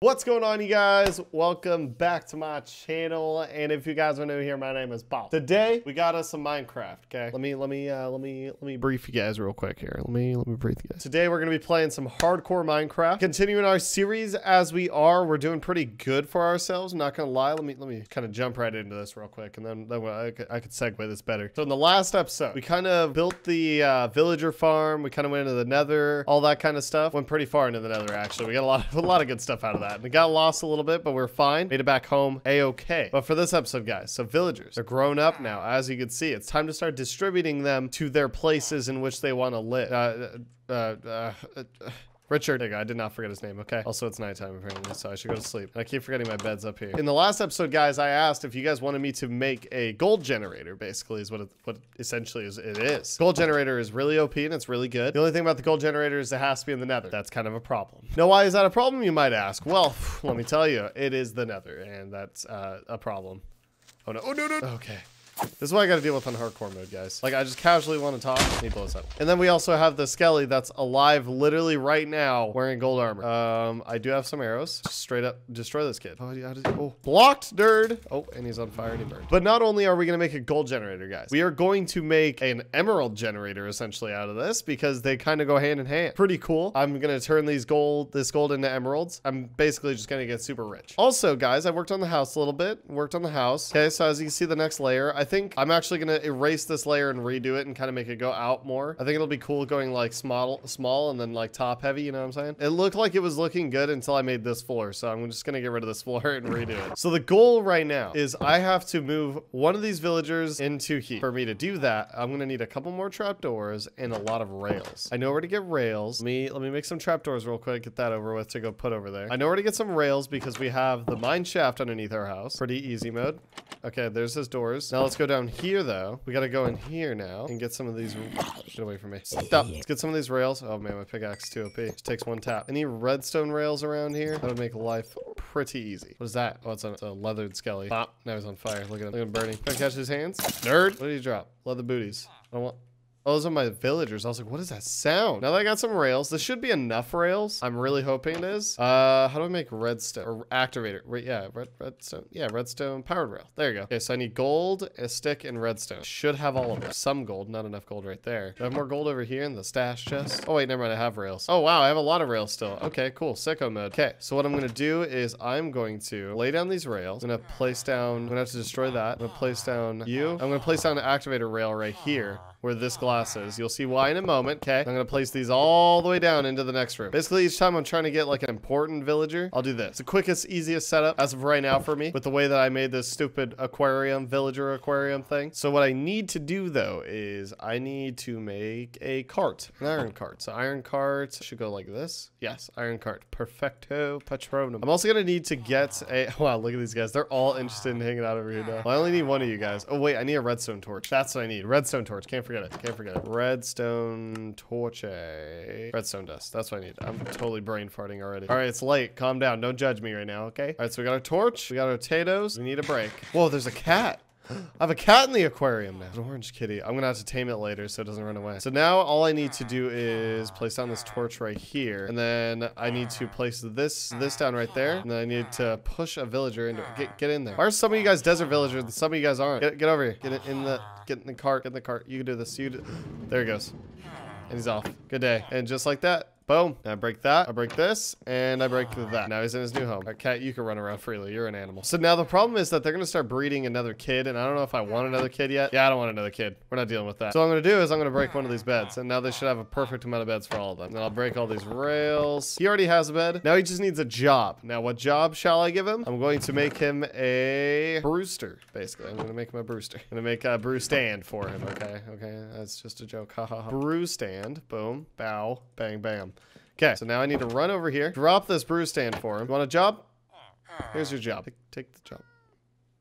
What's going on you guys? Welcome back to my channel. And if you guys are new here, my name is Bob. Today we got us some Minecraft, okay? Let me let me uh let me let me brief you guys real quick here. Let me let me brief you guys. Today we're gonna be playing some hardcore Minecraft. Continuing our series as we are, we're doing pretty good for ourselves. not gonna lie. Let me let me kind of jump right into this real quick and then, then I, could, I could segue this better. So in the last episode, we kind of built the uh, villager farm, we kind of went into the nether, all that kind of stuff. Went pretty far into the nether actually. We got a lot of, a lot of good stuff out of that that. And it got lost a little bit, but we're fine. Made it back home a-okay. But for this episode, guys, so villagers, they're grown up now. As you can see, it's time to start distributing them to their places in which they want to live. Uh, uh, uh, uh Richard, I did not forget his name, okay? Also, it's nighttime apparently, so I should go to sleep. I keep forgetting my bed's up here. In the last episode, guys, I asked if you guys wanted me to make a gold generator, basically, is what it, what essentially is, it is. Gold generator is really OP and it's really good. The only thing about the gold generator is it has to be in the nether. That's kind of a problem. Now, why is that a problem, you might ask? Well, let me tell you, it is the nether, and that's uh, a problem. Oh, no. Oh, no, no. Okay. This is what I gotta deal with on hardcore mode, guys. Like, I just casually want to talk, and he blows up. And then we also have the Skelly that's alive literally right now wearing gold armor. Um, I do have some arrows. Straight up destroy this kid. Oh, how he, oh, blocked, nerd. Oh, and he's on fire and he burned. But not only are we gonna make a gold generator, guys, we are going to make an emerald generator essentially out of this because they kind of go hand in hand. Pretty cool. I'm gonna turn these gold, this gold into emeralds. I'm basically just gonna get super rich. Also, guys, I worked on the house a little bit, worked on the house. Okay, so as you can see the next layer, I think I'm actually going to erase this layer and redo it and kind of make it go out more. I think it'll be cool going like small, small and then like top heavy, you know what I'm saying? It looked like it was looking good until I made this floor. So I'm just going to get rid of this floor and redo it. So the goal right now is I have to move one of these villagers into here. For me to do that, I'm going to need a couple more trapdoors and a lot of rails. I know where to get rails. Let me, let me make some trapdoors real quick, get that over with to go put over there. I know where to get some rails because we have the mine shaft underneath our house. Pretty easy mode. Okay, there's his doors. Now let's go down here, though. We gotta go in here now and get some of these... Get away from me. Stop. Let's get some of these rails. Oh, man, my pickaxe too OP. Just takes one tap. Any redstone rails around here? That would make life pretty easy. What is that? Oh, it's a, it's a leathered skelly. Pop. Now he's on fire. Look at him. Look at him burning. Can I catch his hands? Nerd. What did he drop? Leather booties. I don't want... Oh, those are my villagers. I was like, what is that sound? Now that I got some rails, this should be enough rails. I'm really hoping it is. Uh, how do I make redstone or activator? Wait, yeah, red, redstone. Yeah, redstone powered rail. There you go. Okay, so I need gold, a stick, and redstone. Should have all of them. Some gold, not enough gold right there. Do I have more gold over here in the stash chest? Oh, wait, never mind. I have rails. Oh, wow. I have a lot of rails still. Okay, cool. Sicko mode. Okay, so what I'm going to do is I'm going to lay down these rails. I'm going to place down, I'm going to have to destroy that. I'm going to place down you. I'm going to place down an activator rail right here where this glass is. You'll see why in a moment, okay? I'm gonna place these all the way down into the next room. Basically, each time I'm trying to get like an important villager, I'll do this. It's the quickest, easiest setup as of right now for me with the way that I made this stupid aquarium, villager aquarium thing. So what I need to do though is I need to make a cart, an iron cart. So iron cart should go like this. Yes, iron cart. Perfecto patronum. I'm also gonna need to get a, wow, look at these guys. They're all interested in hanging out over here now. Well, I only need one of you guys. Oh wait, I need a redstone torch. That's what I need. Redstone torch. Can't forget it. Can't forget it. Redstone torch. Redstone dust. That's what I need. I'm totally brain farting already. All right, it's late. Calm down. Don't judge me right now, okay? All right, so we got our torch. We got our potatoes. We need a break. Whoa, there's a cat. I have a cat in the aquarium now. An orange kitty. I'm gonna have to tame it later so it doesn't run away. So now all I need to do is place down this torch right here. And then I need to place this this down right there. And then I need to push a villager into it. Get, get in there. Why are some of you guys desert villagers and some of you guys aren't? Get, get over here. Get in the get in the cart. Get in the cart. You can do this. You do, There he goes. And he's off. Good day. And just like that, Boom. I break that. I break this. And I break that. Now he's in his new home. Right, cat, you can run around freely. You're an animal. So now the problem is that they're going to start breeding another kid. And I don't know if I want another kid yet. Yeah, I don't want another kid. We're not dealing with that. So what I'm going to do is I'm going to break one of these beds. And now they should have a perfect amount of beds for all of them. Then I'll break all these rails. He already has a bed. Now he just needs a job. Now what job shall I give him? I'm going to make him a Brewster, basically. I'm going to make him a Brewster. I'm going to make a brew stand for him. Okay. Okay. That's just a joke. Ha ha ha. Brew stand. Boom. Bow. Bang. Bam. Okay, so now I need to run over here, drop this brew stand for him. You want a job? Here's your job. Take, take the job.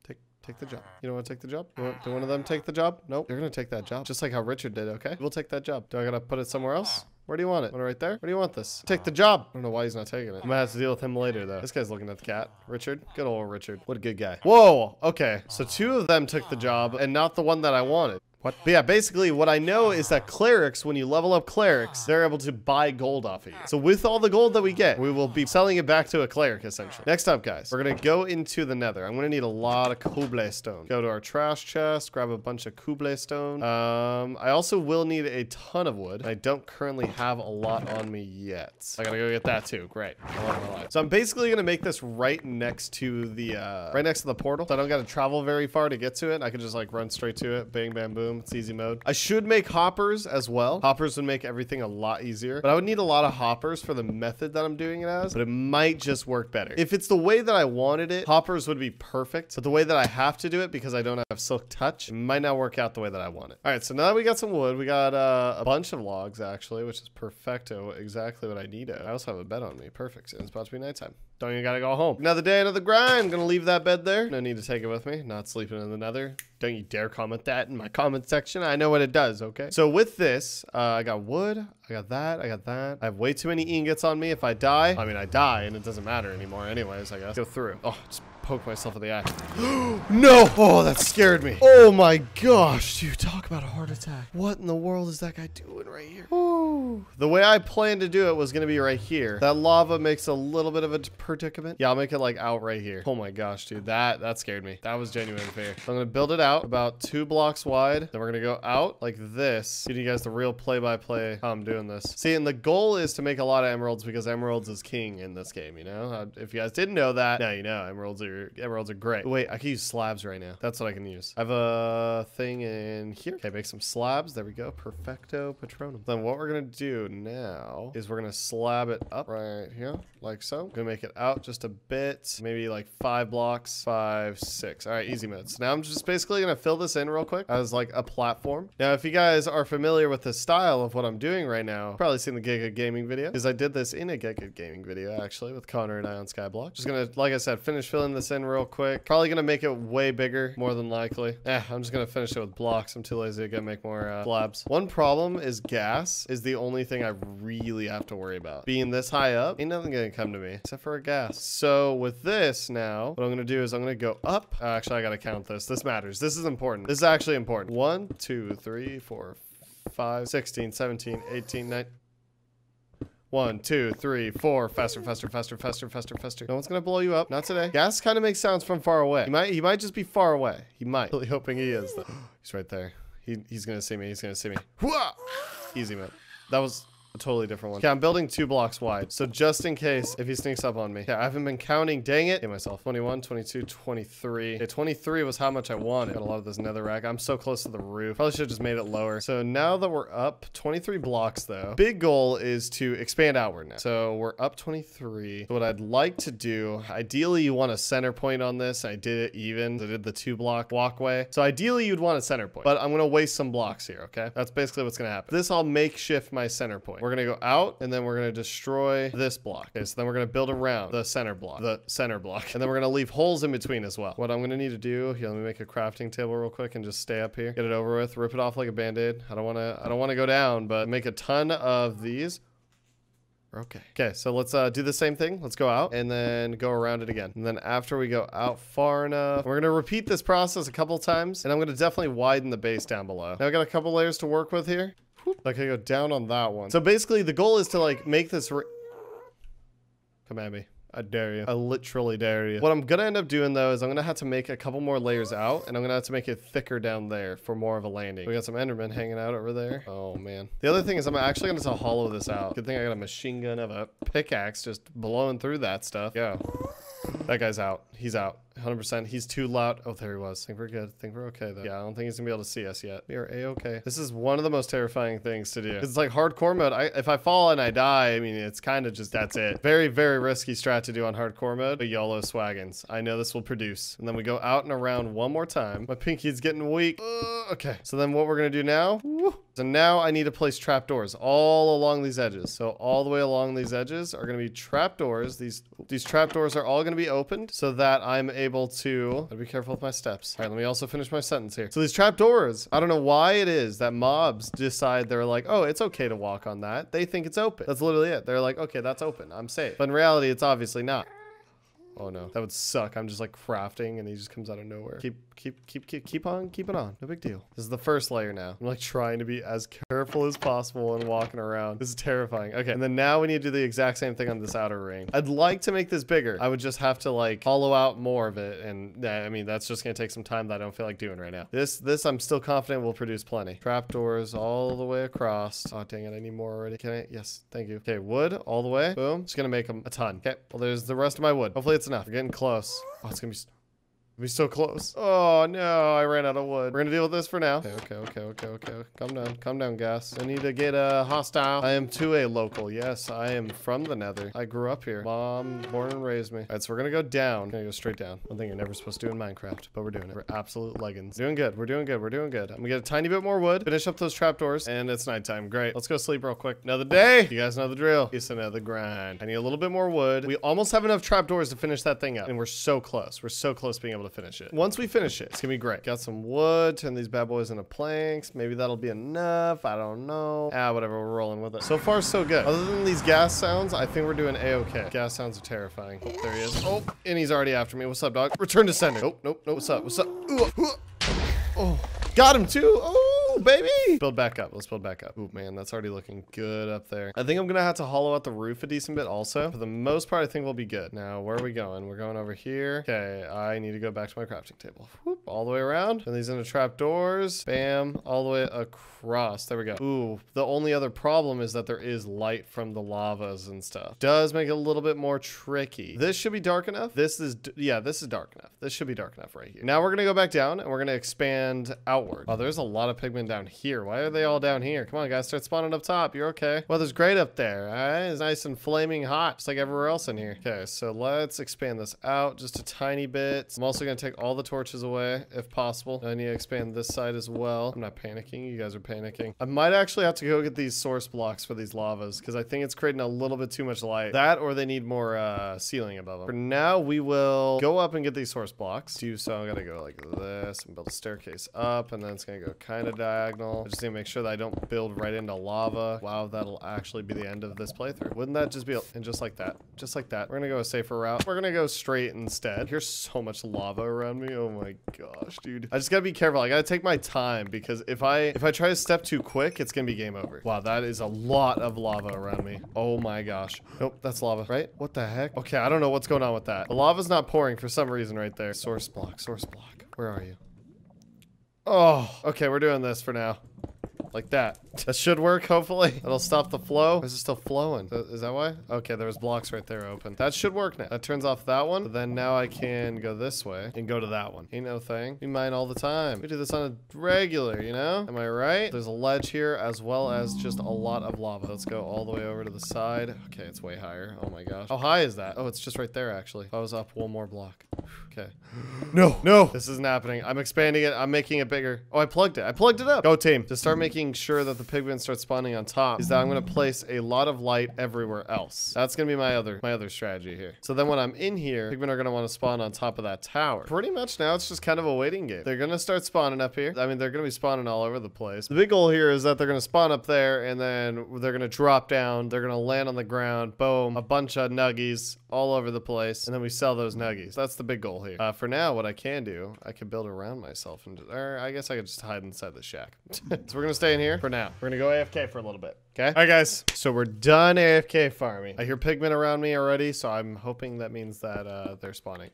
Take take the job. You don't want to take the job? Want, do one of them take the job? Nope. You're going to take that job. Just like how Richard did, okay? We'll take that job. Do I got to put it somewhere else? Where do you want it? Want it right there? Where do you want this? Take the job. I don't know why he's not taking it. I'm gonna have to deal with him later though. This guy's looking at the cat. Richard. Good old Richard. What a good guy. Whoa. Okay. So two of them took the job and not the one that I wanted. What? But yeah, basically what I know is that clerics, when you level up clerics, they're able to buy gold off of you. So with all the gold that we get, we will be selling it back to a cleric essentially. Next up, guys, we're gonna go into the nether. I'm gonna need a lot of cobblestone. Go to our trash chest, grab a bunch of cobblestone. Um, I also will need a ton of wood. I don't currently have a lot on me yet. I gotta go get that too. Great. So I'm basically gonna make this right next to the uh, right next to the portal. So I don't gotta travel very far to get to it. I can just like run straight to it. Bang, bam, boom. It's easy mode. I should make hoppers as well. Hoppers would make everything a lot easier, but I would need a lot of hoppers for the method that I'm doing it as, but it might just work better. If it's the way that I wanted it, hoppers would be perfect, but the way that I have to do it because I don't have silk touch, might not work out the way that I want it. All right, so now that we got some wood, we got uh, a bunch of logs actually, which is perfecto, exactly what I needed. I also have a bed on me. Perfect. It's about to be nighttime. Don't even gotta go home. Another day, another grind. Gonna leave that bed there. No need to take it with me. Not sleeping in the nether. Don't you dare comment that in my comment section. I know what it does, okay? So with this, uh, I got wood. I got that. I got that. I have way too many ingots on me. If I die, I mean, I die and it doesn't matter anymore anyways, I guess. Go through. Oh, just poke myself in the eye. no! Oh, that scared me. Oh my gosh, dude, talk about a heart attack. What in the world is that guy doing right here? Ooh. The way I planned to do it was gonna be right here. That lava makes a little bit of a predicament. Yeah, I'll make it like out right here. Oh my gosh, dude, that that scared me. That was genuine fear. So I'm gonna build it out about two blocks wide. Then we're gonna go out like this. Giving you guys the real play-by-play -play how I'm doing this. See, and the goal is to make a lot of emeralds because emeralds is king in this game, you know? Uh, if you guys didn't know that, now you know emeralds are emeralds are great. Wait, I can use slabs right now. That's what I can use. I have a thing in here. Okay, make some slabs. There we go. Perfecto Patronum. Then what we're gonna do now is we're gonna slab it up right here, like so. Gonna make it out just a bit, maybe like five blocks, five, six. All right, easy mode. So now I'm just basically gonna fill this in real quick as like a platform. Now, if you guys are familiar with the style of what I'm doing right now, probably seen the Get Good Gaming video, because I did this in a Get Good Gaming video actually with Connor and I on Skyblock. Just gonna, like I said, finish filling this in real quick. Probably gonna make it way bigger, more than likely. Eh, I'm just gonna finish it with blocks. I'm too lazy to make more uh, slabs. One problem is ghast is the only thing I really have to worry about. Being this high up, ain't nothing gonna come to me except for a ghast. So with this now, what I'm gonna do is I'm gonna go up. Uh, actually, I gotta count this. This matters. This is important. This is actually important. One, two, three, four, five, 16, 17, 18, 19. One, two, three, four. Faster, faster, faster, faster, faster, faster. No one's gonna blow you up. Not today. Ghast kind of makes sounds from far away. He might, he might just be far away. He might. Really hoping he is though. He's right there. He, he's gonna see me. He's gonna see me. Whoa! Easy man. That was a totally different one. Okay, I'm building two blocks wide. So just in case if he sneaks up on me. Yeah, I haven't been counting. Dang it. Hit myself. 21, 22, 23. Okay, 23 was how much I wanted. Got a lot of this netherrack. I'm so close to the roof. Probably should have just made it lower. So now that we're up 23 blocks though, big goal is to expand outward now. So we're up 23. So what I'd like to do, ideally you want a center point on this. I did it even. I did the two block walkway. So ideally you'd want a center point, but I'm going to waste some blocks here. Okay. That's basically what's going to happen. This I'll makeshift my center point. We're to go out and then we're to destroy this block. Okay, so then we're to build around the center block, the center block. And then we're to leave holes in between as well. What I'm to need to do, here, let me make a crafting table real quick and just stay up here. Get it over with, rip it off like a band-aid. I don't want to, I don't want to go down, but make a ton of these. Okay. Okay, so let's uh, do the same thing. Let's go out and then go around it again. And then after we go out far enough, we're going to repeat this process a couple times. And I'm going to definitely widen the base down below. Now I got a couple layers to work with here. I go down on that one. So basically the goal is to like make this Come at me. I dare you. I literally dare you. What I'm gonna end up doing though is I'm gonna have to make a couple more layers out and I'm gonna have to make it thicker down there for more of a landing. We got some Endermen hanging out over there. Oh man. The other thing is I'm actually gonna have to hollow this out. Good thing I got a machine gun of a pickaxe just blowing through that stuff. Yeah. That guy's out. He's out. 100%. He's too loud. Oh, there he was. I think we're good. I think we're okay, though. Yeah, I don't think he's gonna be able to see us yet. We are a-okay. This is one of the most terrifying things to do. It's like hardcore mode. I, if I fall and I die, I mean, it's kind of just, that's it. Very, very risky strat to do on hardcore mode, but YOLO swaggins. I know this will produce. And then we go out and around one more time. My pinky's getting weak. Uh, okay. So then what we're gonna do now, woo, so now I need to place trapdoors all along these edges. So all the way along these edges are going to be trapdoors. These these trapdoors are all going to be opened so that I'm able to... Be careful with my steps. All right, let me also finish my sentence here. So these trapdoors, I don't know why it is that mobs decide they're like, oh, it's okay to walk on that. They think it's open. That's literally it. They're like, okay, that's open. I'm safe. But in reality, it's obviously not. Oh no, that would suck. I'm just like crafting and he just comes out of nowhere. Keep, keep, keep, keep, keep on, keep it on. No big deal. This is the first layer now. I'm like trying to be as careful as possible and walking around. This is terrifying. Okay, and then now we need to do the exact same thing on this outer ring. I'd like to make this bigger. I would just have to like hollow out more of it. And I mean, that's just gonna take some time that I don't feel like doing right now. This, this I'm still confident will produce plenty. Trapdoors all the way across. Oh, dang it. I need more already. Can I? Yes. Thank you. Okay. Wood all the way. Boom. Just gonna make them a ton. Okay. Well, there's the rest of my wood. Hopefully it's enough. We're getting close. Oh, it's gonna be we so close. Oh no, I ran out of wood. We're gonna deal with this for now. Okay, okay, okay, okay, okay. Calm down, calm down, ghast. I need to get a uh, hostile. I am to a local. Yes, I am from the nether. I grew up here. Mom born and raised me. All right, so we're gonna go down. We're gonna go straight down. One thing you're never supposed to do in Minecraft, but we're doing it. We're absolute leggings. Doing good. We're doing good. We're doing good. I'm gonna get a tiny bit more wood, finish up those trapdoors, and it's nighttime. Great. Let's go sleep real quick. Another day. You guys know the drill. It's another grind. I need a little bit more wood. We almost have enough trapdoors to finish that thing up, and we're so close. We're so close being able to finish it. Once we finish it. It's gonna be great. Got some wood, turn these bad boys into planks. Maybe that'll be enough. I don't know. Ah, whatever, we're rolling with it. So far, so good. Other than these ghast sounds, I think we're doing a-okay. Ghast sounds are terrifying. Oh, there he is. Oh, and he's already after me. What's up, dog? Return to sender. Nope, nope, nope. What's up? What's up? Oh, got him too. Oh baby. Build back up. Let's build back up. Oh man, that's already looking good up there. I think I'm gonna have to hollow out the roof a decent bit also. For the most part, I think we'll be good. Now, where are we going? We're going over here. Okay, I need to go back to my crafting table. Whoop, all the way around. And these into trap doors. Bam, all the way across. There we go. Ooh, the only other problem is that there is light from the lavas and stuff. Does make it a little bit more tricky. This should be dark enough. This is, yeah, this is dark enough. This should be dark enough right here. Now we're gonna go back down and we're gonna expand outward. Oh, there's a lot of pigmen down here. Why are they all down here? Come on, guys, start spawning up top. You're okay. Weather's great up there. All right, it's nice and flaming hot, just like everywhere else in here. Okay, so let's expand this out just a tiny bit. I'm also gonna take all the torches away if possible. I need to expand this side as well. I'm not panicking. You guys are panicking. I might actually have to go get these source blocks for these lavas because I think it's creating a little bit too much light. That or they need more uh, ceiling above them. For now, we will go up and get these source blocks. Do So I'm gonna go like this and build a staircase up and then it's gonna go kind of diagonal I just need to make sure that I don't build right into lava. Wow, that'll actually be the end of this playthrough. Wouldn't that just be, and just like that, just like that. We're gonna go a safer route. We're gonna go straight instead. Here's so much lava around me. Oh my gosh, dude. I just gotta be careful. I gotta take my time because if I, if I try to step too quick, it's gonna be game over. Wow, that is a lot of lava around me. Oh my gosh. Nope, that's lava, right? What the heck? Okay, I don't know what's going on with that. The lava's not pouring for some reason right there. Source block, source block. Where are you? Oh, okay, we're doing this for now. Like that. That should work, hopefully. That'll stop the flow. Is it still flowing? Is that why? Okay, there's blocks right there open. That should work now. That turns off that one. Then now I can go this way and go to that one. Ain't no thing. We mine all the time. We do this on a regular, you know? Am I right? There's a ledge here as well as just a lot of lava. Let's go all the way over to the side. Okay, it's way higher. Oh my gosh. How high is that? Oh, it's just right there, actually. I was up one more block. Okay. No, no, this isn't happening. I'm expanding it. I'm making it bigger. Oh, I plugged it. I plugged it up. Go team. To start making sure that the pigmen start spawning on top is that I'm going to place a lot of light everywhere else. That's going to be my other, my other strategy here. So then when I'm in here, pigmen are going to want to spawn on top of that tower. Pretty much now it's just kind of a waiting game. They're going to start spawning up here. I mean, they're going to be spawning all over the place. The big goal here is that they're going to spawn up there and then they're going to drop down. They're going to land on the ground. Boom. A bunch of nuggies all over the place. And then we sell those nuggies. That's the big goal here. Uh, for now, what I can do, I can build around myself, and or I guess I could just hide inside the shack. so we're gonna stay in here for now. We're gonna go AFK for a little bit. Okay. All right, guys. So we're done AFK farming. I hear pigmen around me already, so I'm hoping that means that uh, they're spawning.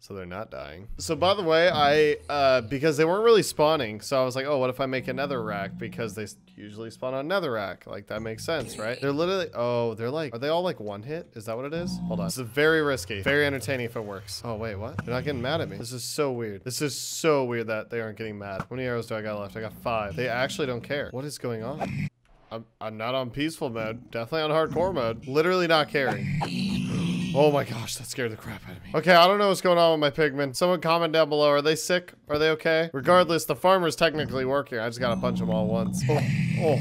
So they're not dying. So by the way, I, uh, because they weren't really spawning, so I was like, oh, what if I make netherrack? Because they usually spawn on netherrack. Like, that makes sense, right? They're literally, oh, they're like, are they all like one hit? Is that what it is? Hold on. This is very risky. Very entertaining if it works. Oh, wait, what? They're not getting mad at me. This is so weird. This is so weird that they aren't getting mad. How many arrows do I got left? I got five. They actually don't care. What is going on? I'm, I'm not on peaceful mode. Definitely on hardcore mode. Literally not caring. Oh my gosh, that scared the crap out of me. Okay, I don't know what's going on with my pigmen. Someone comment down below. Are they sick? Are they okay? Regardless, the farmer's technically working. I just gotta punch them all once. Oh, oh,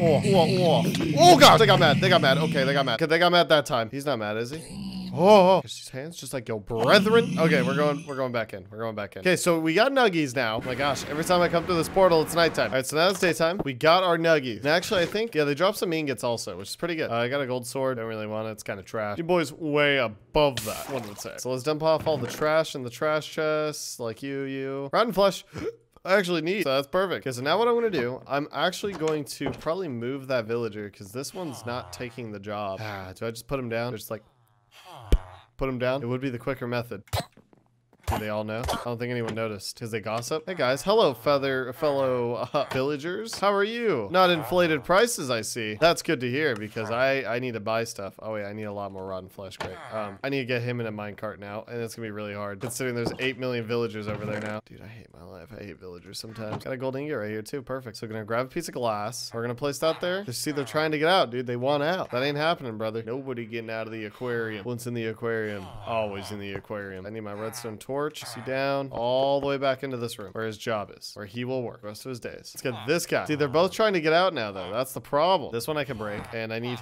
oh, oh, oh. Oh, oh gosh, they got mad. They got mad. Okay, they got mad. They got mad that time. He's not mad, is he? Oh, his hands just like go, brethren. Okay, we're going, we're going back in. We're going back in. Okay, so we got nuggies now. Oh my gosh, every time I come through this portal, it's nighttime. All right, so now it's daytime. We got our nuggies. And actually, I think, yeah, they dropped some ingots also, which is pretty good. Uh, I got a gold sword. Don't really want it. It's kind of trash. You boys way above that, one would say. So let's dump off all the trash in the trash chest, like you, you. Rotten flesh. I actually need, so that's perfect. Okay, so now what I'm gonna do, I'm actually going to probably move that villager because this one's not taking the job. Ah, do I just put him down? Just like, put him down? It would be the quicker method. Do they all know? I don't think anyone noticed. Because they gossip? Hey guys, hello feather, fellow uh, villagers. How are you? Not inflated prices, I see. That's good to hear because I, I need to buy stuff. Oh wait, I need a lot more rotten flesh. Great. Um, I need to get him in a minecart now, and it's gonna be really hard considering there's 8 million villagers over there now. Dude, I hate my life. I hate villagers sometimes. Got a gold ingot right here too. Perfect. So we're gonna grab a piece of glass. We're gonna place that there. Just see they're trying to get out, dude. They want out. That ain't happening, brother. Nobody getting out of the aquarium. Once in the aquarium, always in the aquarium. I need my redstone torch. See down all the way back into this room where his job is, where he will work the rest of his days. Let's get this guy. See, they're both trying to get out now, though. That's the problem. This one I can break, and I need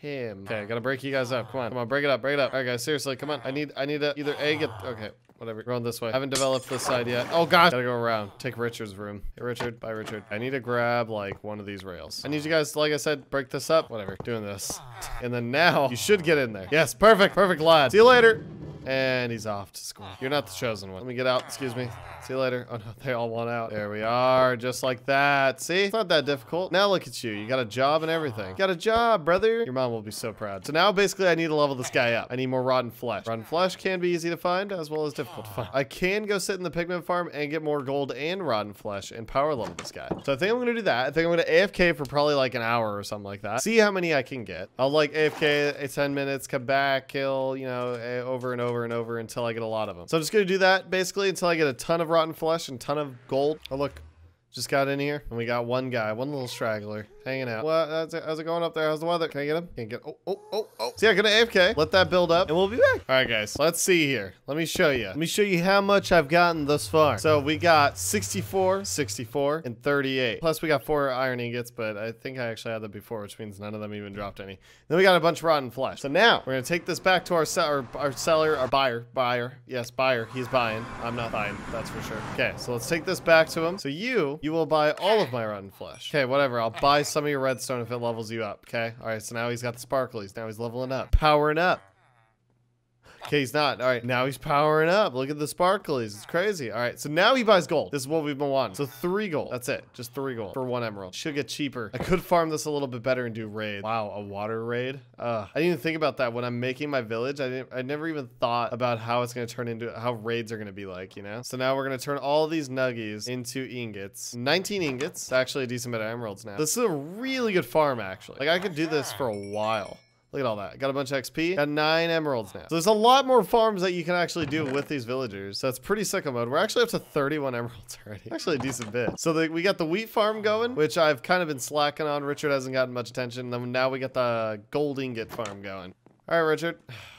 him. Okay, I gotta break you guys up. Come on, come on, break it up, break it up. All right, guys, seriously, come on. I need, I need to either a get. Okay, whatever. Run this way. I haven't developed this side yet. Oh god, gotta go around. Take Richard's room. Hey, Richard. Bye, Richard. I need to grab like one of these rails. I need you guys, like I said, break this up. Whatever. Doing this, ah. and then now you should get in there. Yes, perfect, perfect, lad. See you later. And he's off to school. You're not the chosen one. Let me get out. Excuse me. See you later. Oh no, they all want out. There we are. Just like that. See? It's not that difficult. Now look at you. You got a job and everything. You got a job, brother. Your mom will be so proud. So now basically I need to level this guy up. I need more rotten flesh. Rotten flesh can be easy to find as well as difficult to find. I can go sit in the pigmen farm and get more gold and rotten flesh and power level this guy. So I think I'm going to do that. I think I'm going to AFK for probably like an hour or something like that. See how many I can get. I'll like AFK eh, 10 minutes, come back, kill, you know, eh, over and over and over until I get a lot of them. So I'm just going to do that basically until I get a ton of rotten flesh and ton of gold. Oh, look. Just got in here and we got one guy, one little straggler hanging out. What? How's it, how's it going up there? How's the weather? Can I get him? Can't get. Oh, oh, oh, oh. See, I'm gonna AFK. Let that build up, and we'll be back. All right, guys. Let's see here. Let me show you. Let me show you how much I've gotten thus far. So we got 64, 64, and 38. Plus, we got four iron ingots, but I think I actually had that before, which means none of them even dropped any. Then we got a bunch of rotten flesh. So now we're gonna take this back to our seller, our seller, our buyer, buyer. Yes, buyer. He's buying. I'm not buying. That's for sure. Okay, so let's take this back to him. So you, you will buy all of my rotten flesh. Okay, whatever. I'll buy some of your redstone if it levels you up. Okay. All right. So now he's got the sparklies. Now he's leveling up, powering up. Okay, he's not. All right, now he's powering up. Look at the sparklies. It's crazy. All right, so now he buys gold. This is what we've been wanting. So three gold. That's it. Just three gold for one emerald. Should get cheaper. I could farm this a little bit better and do raid. Wow, a water raid. Uh, I didn't even think about that when I'm making my village. I didn't. I never even thought about how it's gonna turn into how raids are gonna be like. You know. So now we're gonna turn all these nuggies into ingots. 19 ingots. It's Actually, a decent bit of emeralds now. This is a really good farm actually. Like I could do this for a while. Look at all that. Got a bunch of XP. Got nine emeralds now. So there's a lot more farms that you can actually do with these villagers. So that's pretty sick of mode. We're actually up to 31 emeralds already. Actually a decent bit. So the, we got the wheat farm going, which I've kind of been slacking on. Richard hasn't gotten much attention. Then now we got the gold ingot farm going. All right, Richard.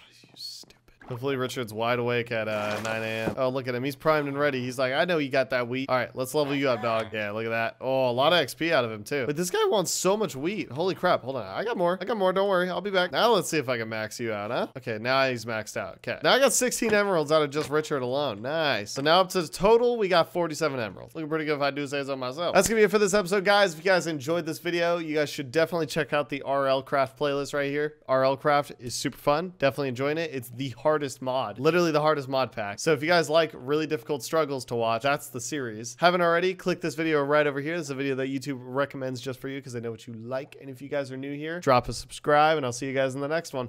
Hopefully Richard's wide awake at uh, 9 a.m. Oh, look at him. He's primed and ready. He's like, I know you got that wheat. All right, let's level you up, dog. Yeah, look at that. Oh, a lot of XP out of him, too. But this guy wants so much wheat. Holy crap. Hold on. I got more. I got more. Don't worry. I'll be back. Now let's see if I can max you out, huh? Okay, now he's maxed out. Okay. Now I got 16 emeralds out of just Richard alone. Nice. So now up to the total, we got 47 emeralds. Looking pretty good if I do say so myself. That's gonna be it for this episode, guys. If you guys enjoyed this video, you guys should definitely check out the RL Craft playlist right here. RL Craft is super fun. Definitely enjoying it. It's the hardest mod. Literally the hardest mod pack. So if you guys like really difficult struggles to watch, that's the series. Haven't already, click this video right over here. This is a video that YouTube recommends just for you because I know what you like. And if you guys are new here, drop a subscribe and I'll see you guys in the next one.